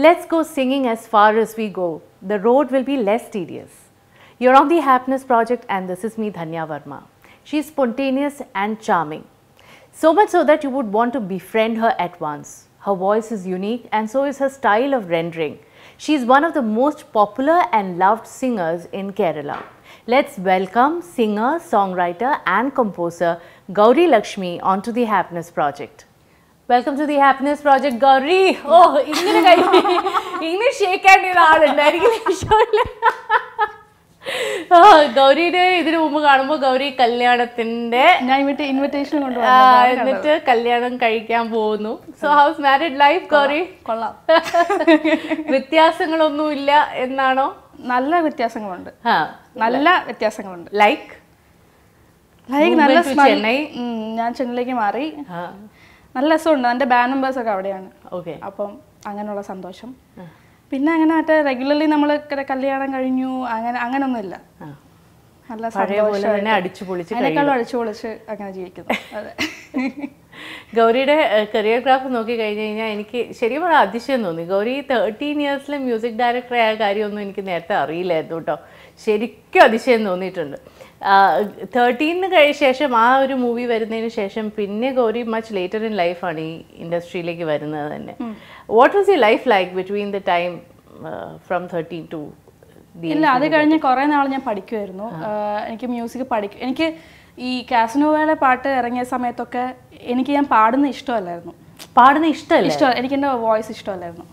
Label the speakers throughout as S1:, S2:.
S1: Let's go singing as far as we go. The road will be less tedious. You're on the Happiness Project, and this is me, Dhanya Verma. She's spontaneous and charming. So much so that you would want to befriend her at once. Her voice is unique, and so is her style of rendering. She's one of the most popular and loved singers in Kerala. Let's welcome singer, songwriter, and composer Gauri Lakshmi onto the Happiness Project. Welcome to the happiness project Gauri ഓ ഇങ്ങനെ കൈ ഇങ്ങനെ shake and ചെയ്ത ആളുണ്ടായിരിക്കും ഷോയിൽ ആ ഗൗരിയുടെ ഇതിനു മുമ്പ് കാണുമ്പോൾ ഗൗരി കല്യാണത്തിന്റെ
S2: ഇൻവിറ്റേഷൻ
S1: എന്നിട്ട് കല്യാണം കഴിക്കാൻ പോകുന്നു. So how's married life Gauri?
S2: കൊള്ളാം
S1: വ്യത്യാസങ്ങളൊന്നുമില്ല എന്നാണോ?
S2: നല്ല വ്യത്യാസങ്ങളുണ്ട്. നല്ല വ്യത്യാസങ്ങളുണ്ട്.
S1: ലൈക്ക്
S2: ലൈക്ക് നല്ല
S1: ചെന്നൈ.
S2: ഞാൻ ചെന്നൈയിലേക്ക് മാറി. നല്ല രസമുണ്ട്. എന്റെ ബാൻ മെമ്പേഴ്സൊക്കെ അവിടെയാണ്.
S1: ഓക്കെ.
S2: അപ്പം അങ്ങനെയുള്ള സന്തോഷം. പിന്നെ അങ്ങനെ മറ്റേ റെഗുലർലി നമ്മൾ കല്യാണം കഴിഞ്ഞു. അങ്ങനെ അങ്ങനൊന്നുമില്ല. നല്ല സന്തോഷം
S1: തന്നെ അടിച്ചു പൊളിച്ച്
S2: അതിനേക്കാളും അടിച്ചു പൊളിച്ച് അങ്ങനെ ജീവിക്കുന്നു. അതെ.
S1: ഗൗരിയുടെ കരിയർ ഗ്രാഫ് നോക്കി കഴിഞ്ഞു കഴിഞ്ഞാൽ എനിക്ക് ശരിക്കും പറഞ്ഞാൽ അതിശയം തോന്നി. ഗൗരി തേർട്ടീൻ ഇയേഴ്സിലെ മ്യൂസിക് ഡയറക്ടർ ആയ കാര്യമൊന്നും എനിക്ക് നേരത്തെ അറിയില്ലായിരുന്നു കേട്ടോ. ശരിക്കും അതിശയം തോന്നിയിട്ടുണ്ട്. തേർട്ടീന് കഴിഞ്ഞ ശേഷം ആ ഒരു മൂവി വരുന്നതിന് ശേഷം പിന്നെ ഗൗരി മച്ച് ലേറ്റർ ഇൻ ലൈഫാണ് ഈ ഇൻഡസ്ട്രിയിലേക്ക് വരുന്നത് തന്നെ. What was you life like between the time from thirteen to
S2: ഇല്ല അത് കഴിഞ്ഞ് കുറേ നാൾ ഞാൻ പഠിക്കുമായിരുന്നു എനിക്ക് മ്യൂസിക് പഠിക്കും എനിക്ക് ഈ കാസനോവയുടെ പാട്ട് ഇറങ്ങിയ സമയത്തൊക്കെ എനിക്ക് ഞാൻ പാടുന്ന ഇഷ്ടമല്ലായിരുന്നു.
S1: പാടുന്ന ഇഷ്ടമല്ല?
S2: ഇഷ്ടം എനിക്ക് എന്റെ വോയിസ് ഇഷ്ടമല്ലായിരുന്നു.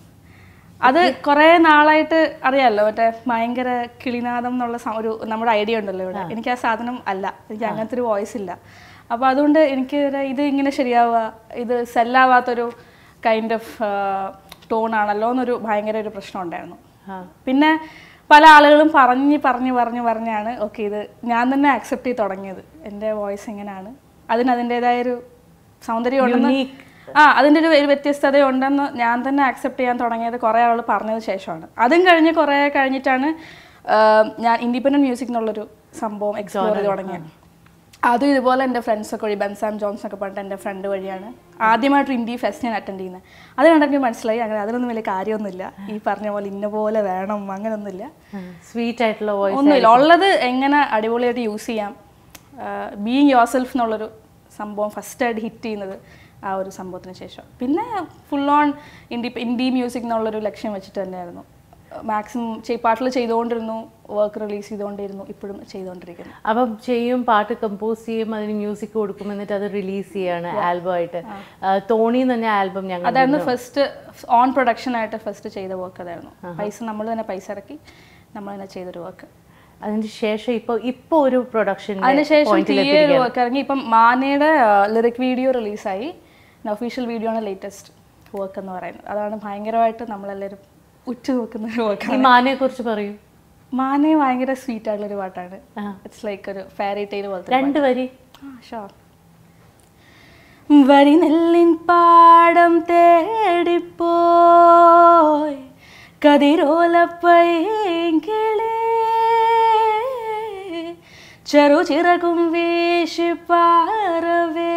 S2: അത് കുറെ നാളായിട്ട് അറിയാലോ മറ്റേ ഭയങ്കര കിളിനാദം എന്നുള്ള ഒരു നമ്മുടെ ഐഡിയ ഉണ്ടല്ലോ ഇവിടെ. എനിക്ക് ആ സാധനം അല്ല. എനിക്ക് അങ്ങനത്തെ ഒരു വോയിസ് ഇല്ല. അപ്പോൾ അതുകൊണ്ട് എനിക്ക് ഇത് ഇങ്ങനെ ശരിയാവുക ഇത് സെല്ലാവാത്തൊരു കൈൻഡ് ഓഫ് ടോൺ ആണല്ലോ എന്നൊരു ഭയങ്കര ഒരു പ്രശ്നം ഉണ്ടായിരുന്നു. പിന്നെ പല ആളുകളും പറഞ്ഞ് പറഞ്ഞ് പറഞ്ഞ് പറഞ്ഞാണ് ഓക്കെ ഇത് ഞാൻ തന്നെ അക്സെപ്റ്റ് ചെയ്ത് തുടങ്ങിയത്. എന്റെ വോയിസ് എങ്ങനെയാണ് അതിന് അതിന്റെതായൊരു സൗന്ദര്യം ഉണ്ടെന്ന് ആ അതിന്റെ ഒരു വ്യത്യസ്തത ഉണ്ടെന്ന് ഞാൻ തന്നെ അക്സെപ്റ്റ് ചെയ്യാൻ തുടങ്ങിയത് കുറേ ആൾ പറഞ്ഞതിന് ശേഷമാണ്. അതും കഴിഞ്ഞ് കുറേ കഴിഞ്ഞിട്ടാണ് ഞാൻ ഇൻഡിപെൻഡന്റ് മ്യൂസിക് എന്നുള്ളൊരു സംഭവം എക്സ്പ്ലോർ ചെയ്ത് തുടങ്ങിയത്. അതും ഇതുപോലെ എന്റെ ഫ്രണ്ട്സൊക്കെ വഴി ബെൻസാം ജോൺസ് ഒക്കെ പറഞ്ഞിട്ട് എന്റെ ഫ്രണ്ട് വഴിയാണ് ആദ്യമായിട്ട് ഇന്ത്യ ഫെസ്റ്റ് ഞാൻ അറ്റൻഡ് ചെയ്യുന്നത്. അത് കണ്ടെങ്കിൽ മനസ്സിലായി അങ്ങനെ അതിലൊന്നും വലിയ കാര്യമൊന്നുമില്ല. ഈ പറഞ്ഞ പോലെ ഇന്ന പോലെ വേണം അങ്ങനെയൊന്നുമില്ല
S1: സ്വീറ്റ് ആയിട്ടുള്ള വോയിസ്
S2: ഒന്നുമില്ല. ഉള്ളത് എങ്ങനെ അടിപൊളിയായിട്ട് യൂസ് ചെയ്യാം ബീങ് യോർ സെൽഫ് എന്നുള്ളൊരു സംഭവം ഫസ്റ്റായിട്ട് ഹിറ്റ് ചെയ്യുന്നത്. ആ ഒരു സംഭവത്തിന് ശേഷം. പിന്നെ full on indie indie music എന്നുള്ളൊരു ലക്ഷ്യം വെച്ചിട്ട് തന്നെയായിരുന്നു. മാക്സിമം പാട്ടിൽ ചെയ്തുകൊണ്ടിരുന്നു വർക്ക് റിലീസ് ചെയ്തുകൊണ്ടിരുന്നു ഇപ്പോഴും ചെയ്തുകൊണ്ടിരിക്കുന്നു.
S1: അപ്പം ചെയ്യും പാട്ട് കമ്പോസ് ചെയ്യും അതിന് മ്യൂസിക് കൊടുക്കും എന്നിട്ട് അത് റിലീസ് ചെയ്യാണ് ആൽബം ആയിട്ട്. തോണി പറഞ്ഞ ആൽബം ഞങ്ങൾ
S2: അതായിരുന്നു ഫസ്റ്റ് ഓൺ പ്രൊഡക്ഷൻ ആയിട്ട് ഫസ്റ്റ് ചെയ്ത വർക്ക് അതായിരുന്നു. പൈസ നമ്മൾ തന്നെ പൈസ ഇറക്കി നമ്മൾ തന്നെ ചെയ്തൊരു വർക്ക്
S1: അതിനുശേഷം ഇപ്പൊ ഇപ്പൊ ഒരു പ്രൊഡക്ഷൻ
S2: അതിനുശേഷം ഇറങ്ങി. ഇപ്പം മാനയുടെ ലിറിക് വീഡിയോ റിലീസായി ഒഫീഷ്യൽ വീഡിയോ ആണ് ലേറ്റസ്റ്റ് വർക്ക് എന്ന് പറയുന്നത്. അതാണ് ഭയങ്കരമായിട്ട് നമ്മളെല്ലാവരും ഉറ്റുനോക്കുന്ന ഒരു വർക്ക്
S1: മാനയെ കുറിച്ച് പറയൂ.
S2: മാനെ ഭയങ്കര സ്വീറ്റ് ആയിട്ടുള്ള ഒരു പാട്ടാണ്. ഇറ്റ്സ് ലൈക്ക് ഒരു ഫാരി ടൈൽ പോലത്തെ
S1: രണ്ട് വരി.
S2: ഷോർ വരി നെല്ലിൻ പാടം തേടിപ്പോയി കതിരോലപ്പൈങ്കിളേ. ചെറു ചിറകും വീശി പാറവേ.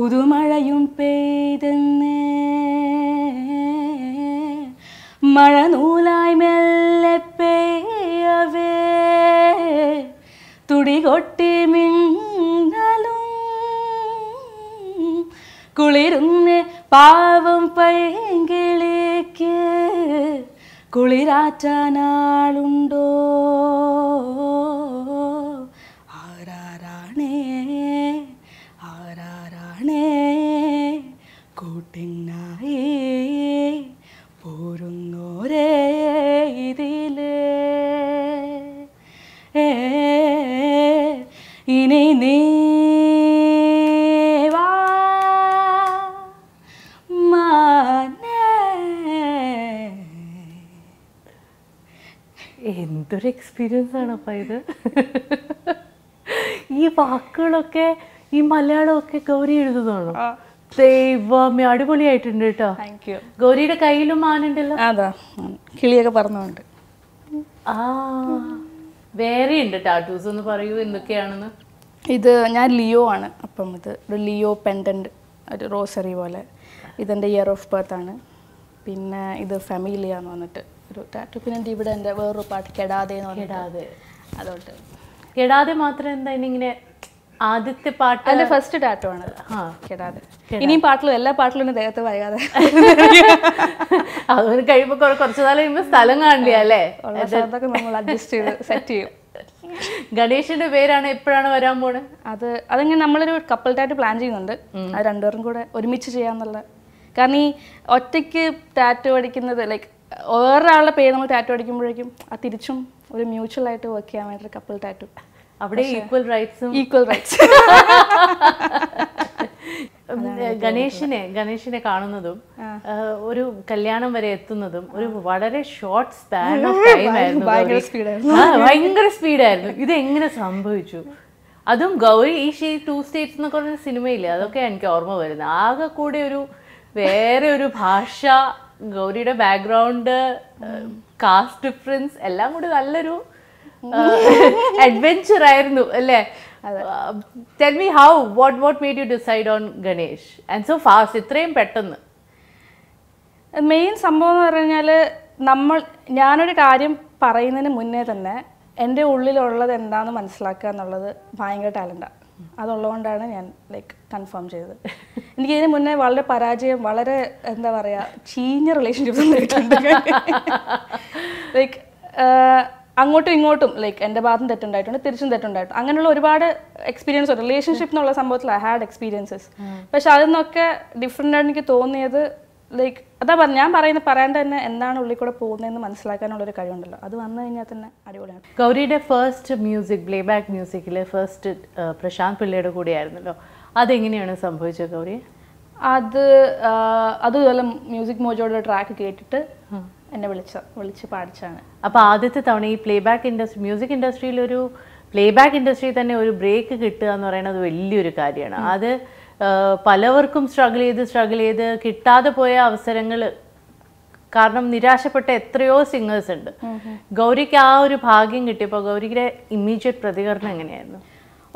S2: പുതുമഴയും പെയ്തെന്ന്. മഴ നൂലായി മെല്ലെ പെയ്യവേ. തുടികൊട്ടി മിന്നലും. കുളിരുന്ന് പാവം പൈങ്കിളിക്ക്. കുളിരാറ്റാനാളുണ്ടോ? കൂട്ടിനായി പോരുന്നോരേ ഇതിലേ. ഇനി നീ വാ. മാനേ.
S1: എന്തൊരു എക്സ്പീരിയൻസ് ആണ് അപ്പം ഇത്. ഈ വാക്കുകളൊക്കെ ഈ മലയാളമൊക്കെ ഗൗരി എഴുതുന്നതാണോ? ദൈവമേ അടിപൊളിയായിട്ടുണ്ട് കേട്ടോ. ഗൗരിയുടെ കയ്യിലും മാനുണ്ടല്ലോ
S2: അതാ കിളിയൊക്കെ പറഞ്ഞുകൊണ്ട്
S1: ആ വേറെ ഉണ്ട് ടാറ്റൂസ് എന്ന് പറയൂ എന്തൊക്കെയാണെന്ന്?
S2: ഇത് ഞാൻ ലിയോ ആണ്. അപ്പം ഇത് ഒരു ലിയോ പെൻഡന്റ് ഒരു റോസറി പോലെ. ഇതെന്റെ ഇയർ ഓഫ് ബർത്ത് ആണ്. പിന്നെ ഇത് ഫെമിലിയ എന്ന് പറഞ്ഞിട്ട് ഒരു ടാറ്റു പിന്നെ ഇവിടെ എന്റെ വേറൊരു പാട്ട് കെടാതെ എന്ന് പറഞ്ഞിട്ട്. അതുകൊണ്ട്.
S1: കെടാതെ മാത്രം എന്താ ഇങ്ങനെ ആദ്യത്തെ പാട്ട്
S2: അല്ല ഫസ്റ്റ് ടാറ്റോ ആണ് കെടാതെ. ഇനിയും പാട്ടിലും എല്ലാ പാട്ടിലും ദേഹത്ത് വൈകാതെ.
S1: അതുകൊണ്ട് കഴിയുമ്പോ കുറച്ചു നാളെ നാൾ കഴിയുമ്പോ സ്ഥലം കാണില്ല അല്ലേ?
S2: നമ്മൾ അഡ്ജസ്റ്റ് ചെയ്ത് സെറ്റ് ചെയ്യും.
S1: ഗണേഷിന്റെ പേരാണ് എപ്പോഴാണ് വരാൻ പോണത്
S2: അത് അതിങ്ങനെ നമ്മളൊരു കപ്പിൾ ടാറ്റ് പ്ലാൻ ചെയ്യുന്നുണ്ട്. അത് രണ്ടുപേരും കൂടെ ഒരുമിച്ച് ചെയ്യാന്നുള്ള. കാരണം ഈ ഒറ്റയ്ക്ക് ടാറ്റോ അടിക്കുന്നത് ലൈക്ക് വേറൊരാളുടെ പേര് നമ്മൾ ടാറ്റോ അടിക്കുമ്പോഴേക്കും ആ തിരിച്ചും ഒരു മ്യൂച്വൽ ആയിട്ട് വർക്ക് ചെയ്യാൻ വേണ്ടി കപ്പിൾ ടാറ്റു
S1: അവിടെ ഈക്വൽ റൈറ്റ്സും
S2: ഈക്വൽ റൈറ്റ്സ്
S1: ഗണേഷിനെ ഗണേഷിനെ കാണുന്നതും ഒരു കല്യാണം വരെ എത്തുന്നതും ഒരു വളരെ ഷോർട്ട് സ്പാൻ ഓഫ് ടൈം ആയിരുന്നു
S2: ഭയങ്കര
S1: സ്പീഡായിരുന്നു ഇത് എങ്ങനെ സംഭവിച്ചു? അതും ഗൗരി ഈ ഷീ ടു സ്റ്റേറ്റ്സ് എന്നൊക്കെ പറഞ്ഞ സിനിമയില്ലേ? അതൊക്കെ എനിക്ക് ഓർമ്മ വരുന്നത്. ആകെ കൂടെ ഒരു വേറെ ഒരു ഭാഷ ഗൗരിയുടെ ബാക്ക്ഗ്രൗണ്ട് കാസ്റ്റ് ഡിഫറൻസ് എല്ലാം കൂടി നല്ലൊരു അഡ്വെഞ്ചർ ആയിരുന്നു അല്ലേ? Tell me how what what made you decide on Ganesh and so fast ഇത്രയും പെട്ടെന്ന്.
S2: മെയിൻ സംഭവം എന്ന് പറഞ്ഞു കഴിഞ്ഞാൽ നമ്മൾ ഞാനൊരു കാര്യം പറയുന്നതിന് മുന്നേ തന്നെ എന്റെ ഉള്ളിലുള്ളത് എന്താണെന്ന് മനസ്സിലാക്കുക എന്നുള്ളത് ഭയങ്കര ടാലന്റാണ് അതുള്ളതുകൊണ്ടാണ് ഞാൻ ലൈക്ക് കൺഫേം ചെയ്തത്. എനിക്ക് ഇതിന് മുന്നേ വളരെ പരാജയം വളരെ എന്താ പറയുക ചീഞ്ഞ റിലേഷൻഷിപ്സ് ഉണ്ടായിട്ടുണ്ട് ലൈക്ക് അങ്ങോട്ടും ഇങ്ങോട്ടും ലൈക്ക് എന്റെ ഭാഗത്തും തെറ്റുണ്ടായിട്ടുണ്ട് തിരിച്ചും തെറ്റുണ്ടായിട്ടുണ്ട്. അങ്ങനെയുള്ള ഒരുപാട് എക്സ്പീരിയൻസ് റിലേഷൻഷിപ്പ് എന്നുള്ള സംഭവത്തിൽ ഐ ഹാഡ് എക്സ്പീരിയൻസസ് പക്ഷെ അതിൽ നിന്നൊക്കെ ഡിഫറെന്റ് ആയിട്ട് എനിക്ക് തോന്നിയത് ലൈക്ക് അതാ പറഞ്ഞ ഞാൻ പറയുന്ന പറയാണ്ട് തന്നെ എന്താണ് ഉള്ളിൽ കൂടെ പോകുന്നതെന്ന് മനസ്സിലാക്കാനുള്ളൊരു കഴിവുണ്ടല്ലോ. അത് വന്നു കഴിഞ്ഞാൽ തന്നെ അടിപൊളിയാണ്.
S1: ഗൗരിയുടെ ഫസ്റ്റ് മ്യൂസിക് പ്ലേ ബാക്ക് മ്യൂസിക്കിലെ ഫസ്റ്റ് പ്രശാന്ത് പിള്ളയുടെ കൂടെയായിരുന്നല്ലോ അതെങ്ങനെയാണ് സംഭവിച്ചത് ഗൗരി?
S2: അത് അതുപോലെ മ്യൂസിക് മോജോയുടെ ട്രാക്ക് കേട്ടിട്ട് എന്നെ വിളിച്ച വിളിച്ച് പാടിച്ചാണ്
S1: അപ്പോൾ ആദ്യത്തെ തവണ ഈ പ്ലേ ബാക്ക് ഇൻഡസ്ട്രി മ്യൂസിക് ഇൻഡസ്ട്രിയിൽ ഒരു പ്ലേ ബാക്ക് ഇൻഡസ്ട്രിയിൽ തന്നെ ഒരു ബ്രേക്ക് കിട്ടുക എന്ന് പറയുന്നത് വലിയൊരു കാര്യമാണ്. അത് പലവർക്കും സ്ട്രഗിൾ ചെയ്ത് സ്ട്രഗിൾ ചെയ്ത് കിട്ടാതെ പോയ അവസരങ്ങൾ കാരണം നിരാശപ്പെട്ട എത്രയോ സിംഗേഴ്സ് ഉണ്ട്. ഗൗരിക്ക് ആ ഒരു ഭാഗ്യം കിട്ടിയപ്പോൾ ഗൗരിയുടെ ഇമ്മീഡിയറ്റ് പ്രതികരണം എങ്ങനെയായിരുന്നു?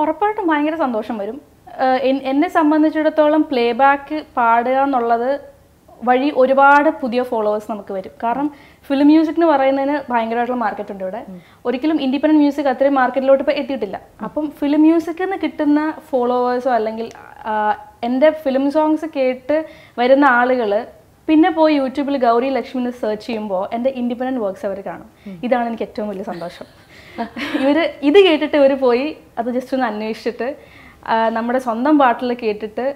S2: ഉറപ്പായിട്ടും ഭയങ്കര സന്തോഷം വരും. എന്നെ സംബന്ധിച്ചിടത്തോളം പ്ലേ ബാക്ക് പാടുക എന്നുള്ളത് വഴി ഒരുപാട് പുതിയ ഫോളോവേഴ്സ് നമുക്ക് വരും. കാരണം ഫിലിം മ്യൂസിക് എന്ന് പറയുന്നതിന് ഭയങ്കരമായിട്ടുള്ള മാർക്കറ്റ് ഉണ്ട് ഇവിടെ. ഒരിക്കലും ഇൻഡിപെൻഡന്റ് മ്യൂസിക് അത്രയും മാർക്കറ്റിലോട്ട് ഇപ്പോൾ എത്തിയിട്ടില്ല. അപ്പം ഫിലിം മ്യൂസിക്കിൽ നിന്ന് കിട്ടുന്ന ഫോളോവേഴ്സോ അല്ലെങ്കിൽ എന്റെ ഫിലിം സോങ്സ് കേട്ട് വരുന്ന ആളുകൾ പിന്നെ പോയി യൂട്യൂബിൽ ഗൗരി ലക്ഷ്മിനെ സെർച്ച് ചെയ്യുമ്പോൾ എന്റെ ഇൻഡിപെൻഡന്റ് വർക്ക്സ് അവർ കാണും. ഇതാണ് എനിക്ക് ഏറ്റവും വലിയ സന്തോഷം. ഇവർ ഇത് കേട്ടിട്ട് ഇവർ പോയി അത് ജസ്റ്റ് ഒന്ന് അന്വേഷിച്ചിട്ട് നമ്മുടെ സ്വന്തം പാട്ടിൽ കേട്ടിട്ട്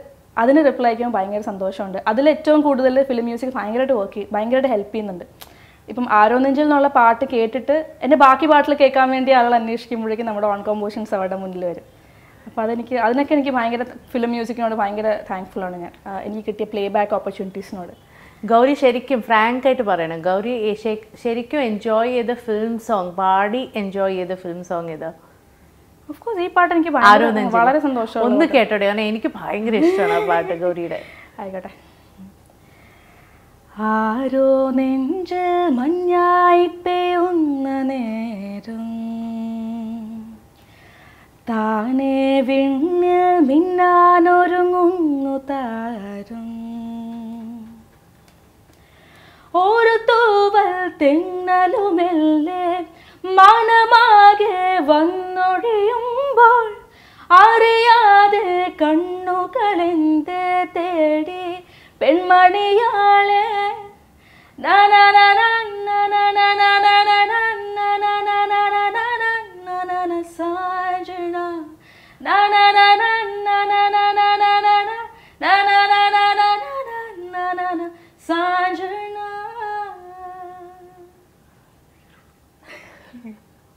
S2: അതിന് റിപ്ലൈ അയക്കുമ്പോൾ ഭയങ്കര സന്തോഷമുണ്ട്. അതിൽ ഏറ്റവും കൂടുതൽ ഫിലിം മ്യൂസിക് ഭയങ്കരമായിട്ട് വർക്ക് ചെയ്യും. ഭയങ്കരമായിട്ട് ഹെൽപ്പ് ചെയ്യുന്നുണ്ട്. ഇപ്പം ആരോ നെഞ്ചിൽ എന്നുള്ള പാട്ട് കേട്ടിട്ട് എന്റെ ബാക്കി പാട്ടിൽ കേൾക്കാൻ വേണ്ടി ആളുകൾ അന്വേഷിക്കുമ്പോഴേക്കും നമ്മുടെ ഓൺ കോമ്പോഷൻസ് അവരുടെ മുന്നിൽ വരും. അപ്പോൾ അതെനിക്ക് അതിനൊക്കെ എനിക്ക് ഭയങ്കര ഫിലിം മ്യൂസിക്കിനോട് ഭയങ്കര താങ്ക്ഫുൾ ആണ് ഞാൻ. എനിക്ക് കിട്ടിയ പ്ലേ ബാക്ക് ഓപ്പർച്യൂണിറ്റീസിനോട്
S1: ഗൗരി ശരിക്കും ഫ്രാങ്ക് ആയിട്ട് പറയണം. ഗൗരി ശരിക്കും എൻജോയ് ചെയ്ത ഫിലിം സോങ് പാടി എൻജോയ് ചെയ്ത ഫിലിം സോങ് ഏതാ?
S2: ഈ പാട്ട് എനിക്ക് വളരെ സന്തോഷം
S1: ഒന്ന് കേട്ടോടെ? കാരണം എനിക്ക് ഭയങ്കര ഇഷ്ടമാണ് ആ പാട്ട് ഗൗരിയുടെ.
S2: ആയിക്കോട്ടെ. ആരോ നെഞ്ച് മഞ്ഞായി പെയ്യുന്ന നേരം. താനേ വിണ്ണ് മിന്നാനൊരുങ്ങുന്നു താരം. ഒരു തൂവൽ തെന്നലുമെല്ലെ മനമാകെ വന്നൊഴിയുമ്പോൾ അറിയാതെ കണ്ണുകളെന്തേ തേടി പെൺമണിയാളെ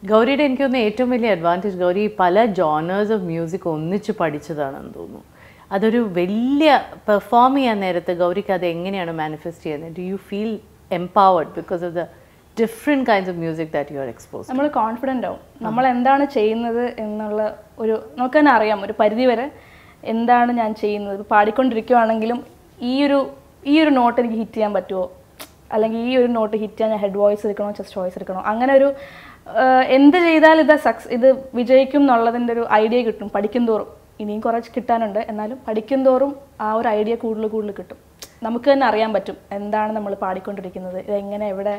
S1: ഗൗരിയുടെ എനിക്ക് തോന്നുന്നു ഏറ്റവും വലിയ അഡ്വാന്റേജ് ഗൗരി പല ജോണേഴ്സ് ഓഫ് മ്യൂസിക് ഒന്നിച്ച് പഠിച്ചതാണെന്ന് തോന്നുന്നു. അതൊരു വലിയ പെർഫോം ചെയ്യാൻ നേരത്ത് ഗൗരിക്ക് അത് എങ്ങനെയാണ് മാനിഫെസ്റ്റ് ചെയ്യുന്നത് do you feel empowered because of the different kinds of music that you are expose
S2: നമ്മൾ കോൺഫിഡന്റ് ആവും. നമ്മൾ എന്താണ് ചെയ്യുന്നത് എന്നുള്ള ഒരു നമുക്ക് തന്നെ അറിയാം. ഒരു പരിധി വരെ എന്താണ് ഞാൻ ചെയ്യുന്നത്? പാടിക്കൊണ്ടിരിക്കുവാണെങ്കിലും ഈ ഒരു ഈ ഒരു നോട്ട് എനിക്ക് ഹിറ്റ് ചെയ്യാൻ പറ്റുമോ അല്ലെങ്കിൽ ഈ ഒരു നോട്ട് ഹിറ്റ് ചെയ്യാൻ ഞാൻ ഹെഡ് വോയിസ് എടുക്കണോ ചെസ്റ്റ് വോയിസ് എടുക്കണോ? അങ്ങനെ ഒരു എന്ത് ചെയ്താൽ ഇത് സക്സ് ഇത് വിജയിക്കും എന്നുള്ളതിന്റെ ഒരു ഐഡിയ കിട്ടും. പഠിക്കും തോറും. ഇനിയും കുറച്ച് കിട്ടാനുണ്ട്. എന്നാലും പഠിക്കും തോറും ആ ഒരു ഐഡിയ കൂടുതൽ കൂടുതൽ കിട്ടും. നമുക്ക് തന്നെ അറിയാൻ പറ്റും എന്താണ് നമ്മൾ പാടിക്കൊണ്ടിരിക്കുന്നത്. ഇതെങ്ങനെ എവിടെ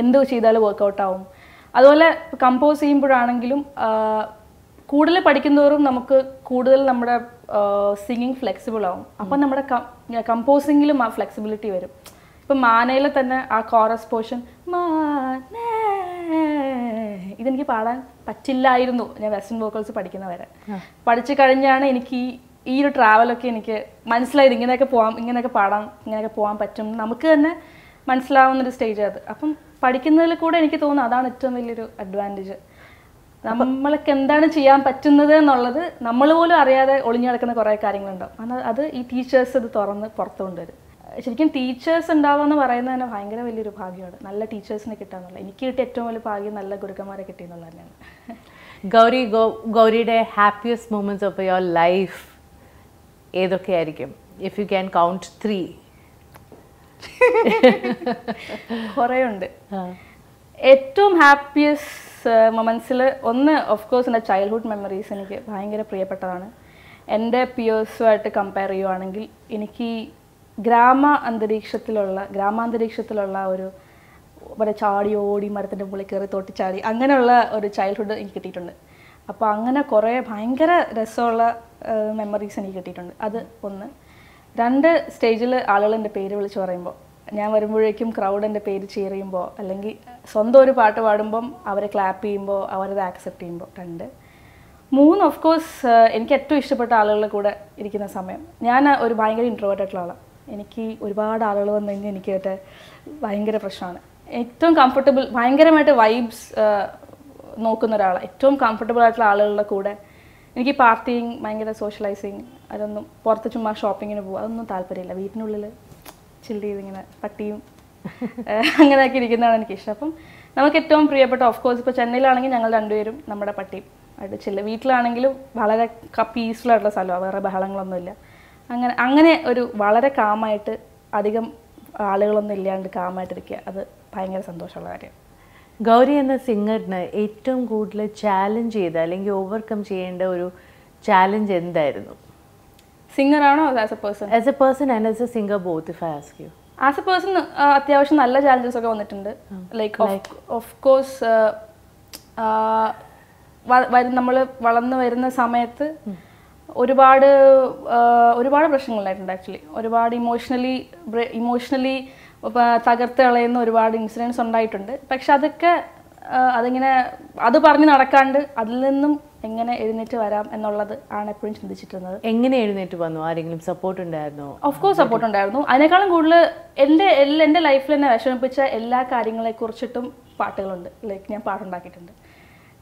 S2: എന്ത് ചെയ്താൽ വർക്കൗട്ട് ആവും. അതുപോലെ കമ്പോസ് ചെയ്യുമ്പോഴാണെങ്കിലും കൂടുതൽ പഠിക്കുന്നതോറും നമുക്ക് കൂടുതൽ നമ്മുടെ സിംഗിങ് ഫ്ലെക്സിബിൾ ആവും. അപ്പം നമ്മുടെ കമ്പോസിങ്ങിലും ആ ഫ്ലെക്സിബിലിറ്റി വരും. ഇപ്പം മാനയിലെ തന്നെ ആ കോറസ് പോർഷൻ ഇതെനിക്ക് പാടാൻ പറ്റില്ലായിരുന്നു. ഞാൻ വെസ്റ്റേൺ വോക്കൽസ് പഠിക്കുന്നവരെ പഠിച്ചു കഴിഞ്ഞാണ് എനിക്ക് ഈ ഈ ഒരു ട്രാവലൊക്കെ എനിക്ക് മനസ്സിലായത്. ഇങ്ങനെയൊക്കെ പോവാം ഇങ്ങനെയൊക്കെ പാടാം ഇങ്ങനെയൊക്കെ പോകാൻ പറ്റും. നമുക്ക് തന്നെ മനസ്സിലാവുന്ന ഒരു സ്റ്റേജ് അത്. അപ്പം പഠിക്കുന്നതിൽ കൂടെ എനിക്ക് തോന്നുന്നു അതാണ് ഏറ്റവും വലിയൊരു അഡ്വാന്റേജ് നമ്മൾക്ക് എന്താണ് ചെയ്യാൻ പറ്റുന്നത് എന്നുള്ളത് നമ്മൾ പോലും അറിയാതെ ഒളിഞ്ഞു കിടക്കുന്ന കുറേ കാര്യങ്ങളുണ്ടാവും. അത് അത് ഈ ടീച്ചേഴ്സ് ഇത് തുറന്ന് പുറത്തു കൊണ്ടുവരും. ശരിക്കും ടീച്ചേഴ്സ് ഉണ്ടാവുക എന്ന് പറയുന്നത് തന്നെ ഭയങ്കര വലിയൊരു ഭാഗ്യമാണ്. നല്ല ടീച്ചേഴ്സിനെ കിട്ടാന്നുള്ളത് എനിക്ക് കിട്ടിയ ഏറ്റവും വലിയ ഭാഗ്യം നല്ല ഗുരുക്കന്മാരെ കിട്ടി എന്നുള്ളത് തന്നെയാണ്.
S1: ഗൗരി ഗൗരിയുടെ happiest moments of your life ഏതൊക്കെയായിരിക്കും if you can count three
S2: കുറേ ഉണ്ട് ഏറ്റവും ഹാപ്പിയസ്റ്റ് മൊമെൻസിൽ ഒന്ന് ഓഫ് കോഴ്സ് എന്റെ ചൈൽഡ്ഹുഡ് മെമ്മറീസ് എനിക്ക് ഭയങ്കര പ്രിയപ്പെട്ടതാണ്. എന്റെ പിയേഴ്സുമായിട്ട് കമ്പയർ ചെയ്യുവാണെങ്കിൽ എനിക്ക് ഗ്രാമ അന്തരീക്ഷത്തിലുള്ള ഗ്രാമാന്തരീക്ഷത്തിലുള്ള ഒരു ഇവിടെ ചാടി ഓടി മരത്തിന്റെ മുകളിൽ കയറി തോട്ടിച്ചാടി അങ്ങനെയുള്ള ഒരു ചൈൽഡ്ഹുഡ് എനിക്ക് കിട്ടിയിട്ടുണ്ട്. അപ്പോൾ അങ്ങനെ കുറേ ഭയങ്കര രസമുള്ള മെമ്മറീസ് എനിക്ക് കിട്ടിയിട്ടുണ്ട്. അത് ഒന്ന്. രണ്ട് സ്റ്റേജിൽ ആളുകൾ എന്റെ പേര് വിളിച്ച് പറയുമ്പോൾ ഞാൻ വരുമ്പോഴേക്കും ക്രൗഡ് എന്റെ പേര് ചേറിയുമ്പോൾ അല്ലെങ്കിൽ സ്വന്തം ഒരു പാട്ട് പാടുമ്പം അവരെ ക്ലാപ്പ് ചെയ്യുമ്പോൾ അവരത് ആക്സെപ്റ്റ് ചെയ്യുമ്പോൾ രണ്ട്. മൂന്ന് ഓഫ് കോഴ്സ് എനിക്ക് ഏറ്റവും ഇഷ്ടപ്പെട്ട ആളുകളുടെ കൂടെ ഇരിക്കുന്ന സമയം. ഞാൻ ഒരു ഭയങ്കര ഇൻട്രോവേർട്ടായിട്ടുള്ള ആളാണ്. എനിക്ക് ഒരുപാട് ആളുകൾ വന്നു കഴിഞ്ഞാൽ എനിക്ക് മറ്റേ ഭയങ്കര പ്രശ്നമാണ്. ഏറ്റവും കംഫർട്ടബിൾ ഭയങ്കരമായിട്ട് വൈബ്സ് നോക്കുന്ന ഒരാളാണ് ഏറ്റവും കംഫർട്ടബിൾ ആയിട്ടുള്ള ആളുകളുടെ കൂടെ എനിക്ക് പാർട്ടിങ് ഭയങ്കര സോഷ്യലൈസിങ് അതൊന്നും പുറത്ത് ചുമ്മാ ഷോപ്പിങ്ങിന് പോകും അതൊന്നും താല്പര്യമില്ല. വീട്ടിനുള്ളിൽ ചില്ല് ചെയ്തിങ്ങനെ പട്ടിയും അങ്ങനെയൊക്കെ ഇരിക്കുന്നതാണ് എനിക്കിഷ്ടം അപ്പം നമുക്ക് ഏറ്റവും പ്രിയപ്പെട്ട ഓഫ് കോഴ്സ് ഇപ്പോൾ ചെന്നൈയിലാണെങ്കിൽ ഞങ്ങൾ രണ്ടുപേരും നമ്മുടെ പട്ടിയും അവിടെ ചില്ല് വീട്ടിലാണെങ്കിലും വളരെ പീസ്ഫുൾ ആയിട്ടുള്ള സ്ഥലമാണ് വേറെ ബഹളങ്ങളൊന്നുമില്ല. അങ്ങനെ അങ്ങനെ ഒരു വളരെ കാമായിട്ട് അധികം ആളുകളൊന്നും ഇല്ലാണ്ട് കാമായിട്ടിരിക്കുക. അത് ഭയങ്കര സന്തോഷമുള്ള കാര്യമാണ്
S1: ഗൗരി എന്ന സിംഗറിന് ഏറ്റവും കൂടുതൽ ചാലഞ്ച് ചെയ്ത അല്ലെങ്കിൽ ഓവർകം ചെയ്യേണ്ട ഒരു ചാലഞ്ച് എന്തായിരുന്നു?
S2: സിംഗറാണോ as a person
S1: as a person and as a singer both if I ask you
S2: as a person അത്യാവശ്യം നല്ല ചാലഞ്ചസ് ഒക്കെ വന്നിട്ടുണ്ട്. ലൈക്ക് ഓഫ് കോഴ്സ് നമ്മൾ വളർന്നു വരുന്ന സമയത്ത് ഒരുപാട് ഒരുപാട് പ്രശ്നങ്ങളുണ്ടായിട്ടുണ്ട് ആക്ച്വലി ഒരുപാട് ഇമോഷണലി ഇമോഷണലി തകർത്ത് കളയുന്ന ഒരുപാട് ഇൻസിഡൻസ് ഉണ്ടായിട്ടുണ്ട്. പക്ഷെ അതൊക്കെ അതിങ്ങനെ അത് പറഞ്ഞ് നടക്കാണ്ട് അതിൽ നിന്നും എങ്ങനെ എഴുന്നേറ്റ് വരാം എന്നുള്ളത് ആണ് എപ്പോഴും ചിന്തിച്ചിട്ടുള്ളത്.
S1: എങ്ങനെ എഴുന്നേറ്റ് വന്നു? ആരെങ്കിലും സപ്പോർട്ട് ഉണ്ടായിരുന്നു?
S2: ഓഫ് കോഴ്സ് സപ്പോർട്ട് ഉണ്ടായിരുന്നു. അതിനേക്കാളും കൂടുതൽ എന്റെ എല്ലാ എന്റെ ലൈഫിൽ എന്നെ വിഷമിപ്പിച്ച എല്ലാ കാര്യങ്ങളെ കുറിച്ചിട്ടും പാട്ടുകളുണ്ട്. ലൈക്ക് ഞാൻ പാട്ടുണ്ടാക്കിയിട്ടുണ്ട്.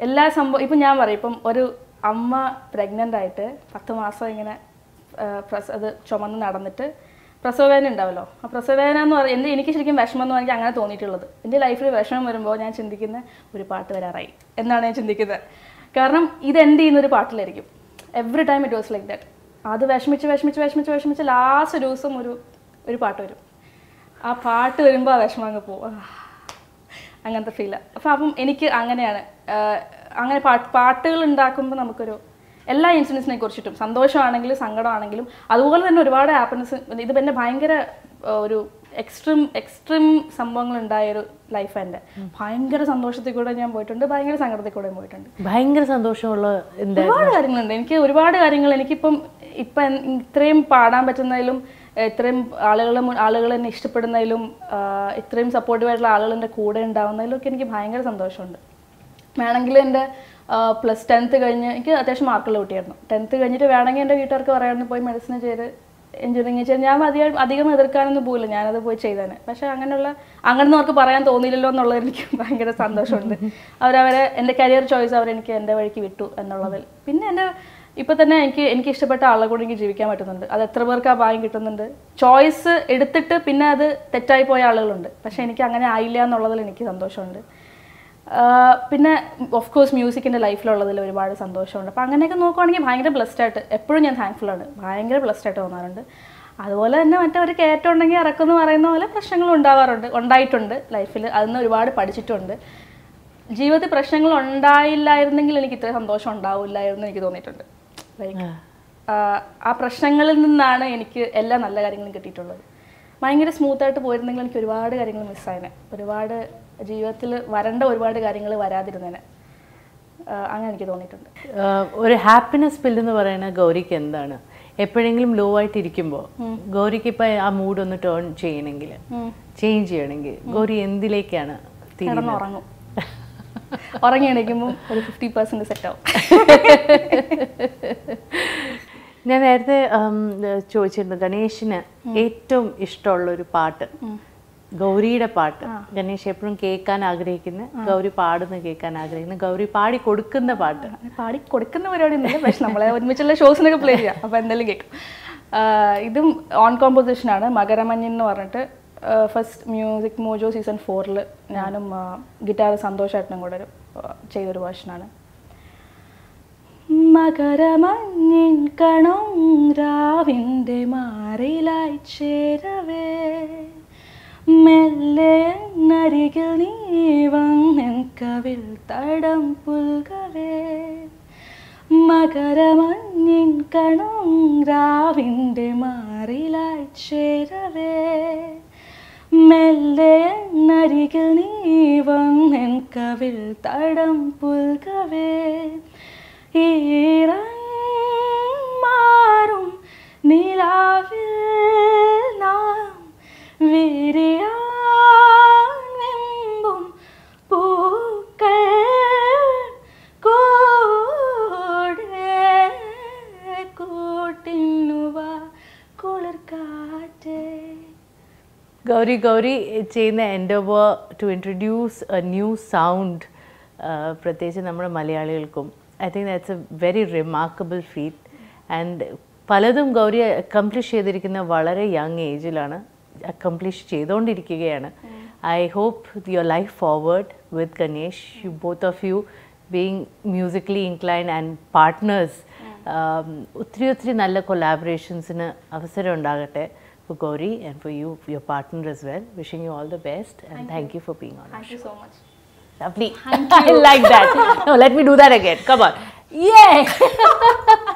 S2: എല്ലാ സംഭവം ഇപ്പം ഞാൻ പറയും ഇപ്പം ഒരു അമ്മ പ്രഗ്നന്റ് ആയിട്ട് പത്ത് മാസം ഇങ്ങനെ പ്രസ അത് ചുമന്ന് നടന്നിട്ട് പ്രസവവേദന ഉണ്ടാവല്ലോ. ആ പ്രസവവേദന എന്ന് പറയുന്നത് എന്റെ എനിക്ക് ശരിക്കും വിഷമം എന്ന് എനിക്ക് അങ്ങനെ തോന്നിയിട്ടുള്ളത്. എന്റെ ലൈഫിൽ വിഷമം വരുമ്പോൾ ഞാൻ ചിന്തിക്കുന്ന ഒരു പാട്ട് വരാറായി എന്നാണ് ഞാൻ ചിന്തിക്കുന്നത്. കാരണം ഇത് എന്റെ ചെയ്യുന്ന ഒരു പാട്ടിലായിരിക്കും. Every time it was like that അത് വിഷമിച്ച് വിഷമിച്ച് വിഷമിച്ച് വിഷമിച്ച് ലാസ്റ്റ് ഒരു ദിവസം ഒരു ഒരു പാട്ട് വരും. ആ പാട്ട് വരുമ്പോൾ ആ വിഷമം അങ്ങ് പോകും അങ്ങനത്തെ ഫീലാണ് അപ്പം അപ്പം എനിക്ക് അങ്ങനെയാണ് അങ്ങനെ പാട്ട് പാട്ടുകൾ ഉണ്ടാക്കുമ്പോൾ നമുക്കൊരു എല്ലാ ഇൻസിഡൻസിനെ കുറിച്ചിട്ടും സന്തോഷമാണെങ്കിലും സങ്കടമാണെങ്കിലും അതുപോലെ തന്നെ ഒരുപാട് ഹാപ്പിനെസ് ഇത് പിന്നെ ഭയങ്കര ഒരു എക്സ്ട്രീം എക്സ്ട്രീം സംഭവങ്ങൾ ഉണ്ടായൊരു ലൈഫ് എന്റെ. ഭയങ്കര സന്തോഷത്തിൽ കൂടെ ഞാൻ പോയിട്ടുണ്ട് ഭയങ്കര സങ്കടത്തിൽ കൂടെ പോയിട്ടുണ്ട്.
S1: ഭയങ്കര സന്തോഷമുള്ള
S2: ഒരുപാട് കാര്യങ്ങളുണ്ട്. എനിക്ക് ഒരുപാട് കാര്യങ്ങൾ എനിക്കിപ്പം ഇപ്പം ഇത്രയും പാടാൻ പറ്റുന്നതിലും ഇത്രയും ആളുകളെ ആളുകൾ എന്നെ ഇഷ്ടപ്പെടുന്നതിലും ഇത്രയും സപ്പോർട്ടീവായിട്ടുള്ള ആളുകൾ എന്റെ കൂടെ ഉണ്ടാവുന്നതിലും ഒക്കെ എനിക്ക് ഭയങ്കര സന്തോഷമുണ്ട്. വേണമെങ്കിൽ എന്റെ പ്ലസ് ടെൻത്ത് കഴിഞ്ഞ് എനിക്ക് അത്യാവശ്യം മാർക്കുള്ള കുട്ടിയായിരുന്നു. ടെൻത്ത് കഴിഞ്ഞിട്ട് വേണമെങ്കിൽ എന്റെ വീട്ടുകാർക്ക് പറയാമെന്ന് പോയി മെഡിസിൻ ചെയ്ത് എഞ്ചിനീയറിംഗ് ചെയ്ത് ഞാൻ അധികം അധികം എതിർക്കാനൊന്നും പോയില്ല ഞാനത് പോയി ചെയ്തേനെ. പക്ഷേ അങ്ങനെയുള്ള അങ്ങനെ അവർക്ക് പറയാൻ തോന്നിയില്ലല്ലോ എന്നുള്ളത് എനിക്ക് ഭയങ്കര സന്തോഷമുണ്ട്. അവരവരെ എന്റെ കരിയർ ചോയ്സ് അവരെനിക്ക് എന്റെ വഴിക്ക് വിട്ടു എന്നുള്ളതിൽ. പിന്നെ എന്റെ ഇപ്പം തന്നെ എനിക്ക് എനിക്ക് ഇഷ്ടപ്പെട്ട ആളെ കൂടെ എനിക്ക് ജീവിക്കാൻ പറ്റുന്നുണ്ട്. അത് എത്ര പേർക്ക് ആ ഭാഗ്യം കിട്ടുന്നുണ്ട്? ചോയ്സ് എടുത്തിട്ട് പിന്നെ അത് തെറ്റായി പോയ ആളുകളുണ്ട്. പക്ഷേ എനിക്ക് അങ്ങനെ ആയില്ല എന്നുള്ളതിൽ എനിക്ക് സന്തോഷമുണ്ട്. പിന്നെ ഓഫ് കോഴ്സ് മ്യൂസിക്കിന്റെ ലൈഫിലുള്ളതിൽ ഒരുപാട് സന്തോഷമുണ്ട്. അപ്പോൾ അങ്ങനെയൊക്കെ നോക്കുവാണെങ്കിൽ ഭയങ്കര ബ്ലെസ്ഡ് ആയിട്ട് എപ്പോഴും ഞാൻ താങ്ക്ഫുള്ളാണ് ആണ്. ഭയങ്കര ബ്ലെസ്ഡ് ആയിട്ട് തോന്നാറുണ്ട്. അതുപോലെ തന്നെ മറ്റൊരു കയറ്റമുണ്ടെങ്കിൽ ഇറക്കുമെന്ന് പറയുന്ന പോലെ പ്രശ്നങ്ങൾ ഉണ്ടാവാറുണ്ട് ഉണ്ടായിട്ടുണ്ട് ലൈഫിൽ അതിൽ ഒരുപാട് പഠിച്ചിട്ടുണ്ട്. ജീവിതത്തിൽ പ്രശ്നങ്ങൾ ഉണ്ടായില്ലായിരുന്നെങ്കിൽ എനിക്ക് ഇത്ര സന്തോഷം ഉണ്ടാവില്ലായിരുന്നു എനിക്ക് തോന്നിയിട്ടുണ്ട്. ലൈക്ക് ആ. പ്രശ്നങ്ങളിൽ നിന്നാണ് എനിക്ക് എല്ലാ നല്ല കാര്യങ്ങളും കിട്ടിയിട്ടുള്ളത്. ഭയങ്കര സ്മൂത്തായിട്ട് പോയിരുന്നെങ്കിൽ എനിക്ക് ഒരുപാട് കാര്യങ്ങൾ മിസ്സായിനെ ഒരുപാട് ജീവിതത്തിൽ വരേണ്ട ഒരുപാട് കാര്യങ്ങൾ വരാതിരുന്നേനെ അങ്ങനെ എനിക്ക് തോന്നിയിട്ടുണ്ട്.
S1: ഒരു ഹാപ്പിനെസ് ബിൽ എന്ന് പറയുന്നത് ഗൗരിക്ക് എന്താണ്? എപ്പോഴെങ്കിലും ലോ ആയിട്ട് ഇരിക്കുമ്പോൾ ഗൗരിക്ക് ഇപ്പൊ ആ മൂഡ് ഒന്ന് ടേൺ ചെയ്യണമെങ്കിൽ ചേഞ്ച് ചെയ്യണമെങ്കിൽ ഗൗരി എന്തിലേക്കാണ്
S2: ഉറങ്ങും ഉറങ്ങി എണീക്കുമ്പോൾ ഒരു ഫിഫ്റ്റി പെർസെന്റ് സെറ്റ് ആവും.
S1: ഞാൻ നേരത്തെ ചോദിച്ചിരുന്നു ഗണേഷിന് ഏറ്റവും ഇഷ്ടമുള്ള ഒരു പാട്ട്. ഗൗരിയുടെ പാട്ട്. ഗണേഷ് എപ്പോഴും കേൾക്കാൻ ആഗ്രഹിക്കുന്ന ഗൗരി പാടുന്ന കേൾക്കാൻ ആഗ്രഹിക്കുന്ന ഗൗരി പാടി കൊടുക്കുന്ന പാട്ട്.
S2: പാടി കൊടുക്കുന്ന പരിപാടി ഒന്നുമില്ല പക്ഷെ നമ്മളെ ഒരുമിച്ചുള്ള ഷോസിനൊക്കെ പ്ലേ ചെയ്യാം. അപ്പോൾ എന്തായാലും കേൾക്കും. ഇതും ഓൺ കോമ്പോസിഷനാണ് മകരമഞ്ഞൻ എന്ന് പറഞ്ഞിട്ട് ഫസ്റ്റ് മ്യൂസിക് മോജോ സീസൺ ഫോറിൽ ഞാനും ഗിറ്റാർ സന്തോഷായിട്ടും കൂടെ ഒരു ചെയ്തൊരു വേർഷനാണ് മകരമഞ്ഞിൻ കണോ രാവിന്റെ മാറിലായി ചേരവേ. മെല്ലെ നരികിൽ നീ വന്നെൻ കവിൽ തടം പുൽകവേ മകരമഞ്ഞിൻ കണം രാവിന്റെ മാറിലായി ചേരവേ. മെല്ലെ നരികിൽ നീ വന്നെൻ കവിൽ തടം പുൽകവേ ഈറ മാറും നിലാവിൽ നാം കുളിർക്കാറ്റേ
S1: ഗൗരി ഗൗരി ചെയ്യുന്ന endeavour to introduce a new sound പ്രത്യേകിച്ച് നമ്മുടെ മലയാളികൾക്കും I think that's a very remarkable feat and പലതും ഗൗരി അക്കംപ്ലിഷ് ചെയ്തിരിക്കുന്ന വളരെ യങ് ഏജിലാണ് അക്കംപ്ലിഷ് ചെയ്തുകൊണ്ടിരിക്കുകയാണ് I hope your life forward with Ganesh you both of you being musically incline and partners ഒത്തിരി ഒത്തിരി നല്ല കൊലാബറേഷൻസിന് അവസരം ഉണ്ടാകട്ടെ for Gauri and for you, your partner as well. Wishing you all the best and thank, you for being on.
S2: Thank you so much
S1: Lovely. I like that. No, let me do that again. Come on. Yay!